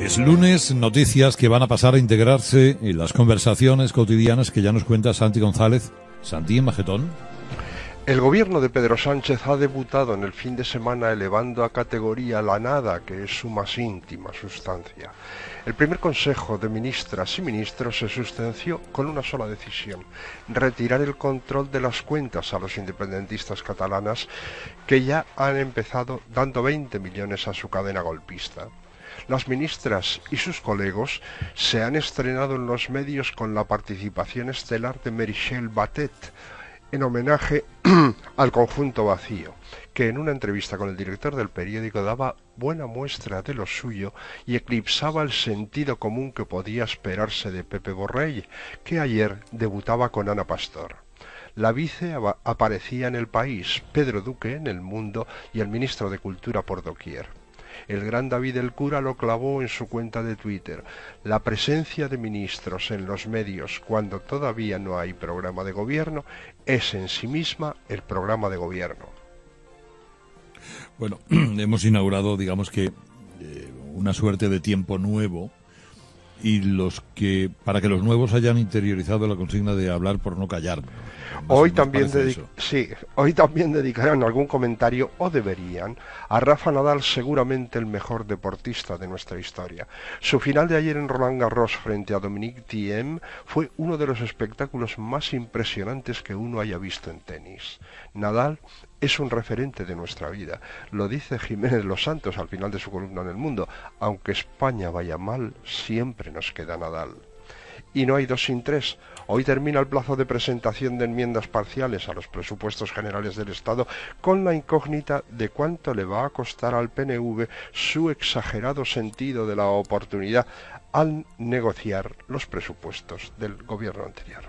Es lunes, noticias que van a pasar a integrarse en las conversaciones cotidianas que ya nos cuenta Santi González. Santi en Magetón. El gobierno de Pedro Sánchez ha debutado en el fin de semana elevando a categoría la nada, que es su más íntima sustancia. El primer consejo de ministras y ministros se sustanció con una sola decisión, retirar el control de las cuentas a los independentistas catalanas que ya han empezado dando 20 millones a su cadena golpista. Las ministras y sus colegos se han estrenado en los medios con la participación estelar de Merichel Batet, en homenaje al conjunto vacío, que en una entrevista con el director del periódico daba buena muestra de lo suyo y eclipsaba el sentido común que podía esperarse de Pepe Borrell, que ayer debutaba con Ana Pastor. La vice aparecía en el país, Pedro Duque en el mundo y el ministro de Cultura por doquier. El gran David el cura lo clavó en su cuenta de Twitter. La presencia de ministros en los medios cuando todavía no hay programa de gobierno es en sí misma el programa de gobierno. Bueno, hemos inaugurado, digamos que, eh, una suerte de tiempo nuevo y los que para que los nuevos hayan interiorizado la consigna de hablar por no callar. Hoy también, sí, hoy también dedicarán algún comentario, o deberían, a Rafa Nadal, seguramente el mejor deportista de nuestra historia. Su final de ayer en Roland Garros frente a Dominique Thiem fue uno de los espectáculos más impresionantes que uno haya visto en tenis. Nadal es un referente de nuestra vida. Lo dice Jiménez Los Santos al final de su columna en El Mundo. Aunque España vaya mal, siempre nos queda Nadal y no hay dos sin tres. Hoy termina el plazo de presentación de enmiendas parciales a los presupuestos generales del Estado con la incógnita de cuánto le va a costar al PNV su exagerado sentido de la oportunidad al negociar los presupuestos del gobierno anterior.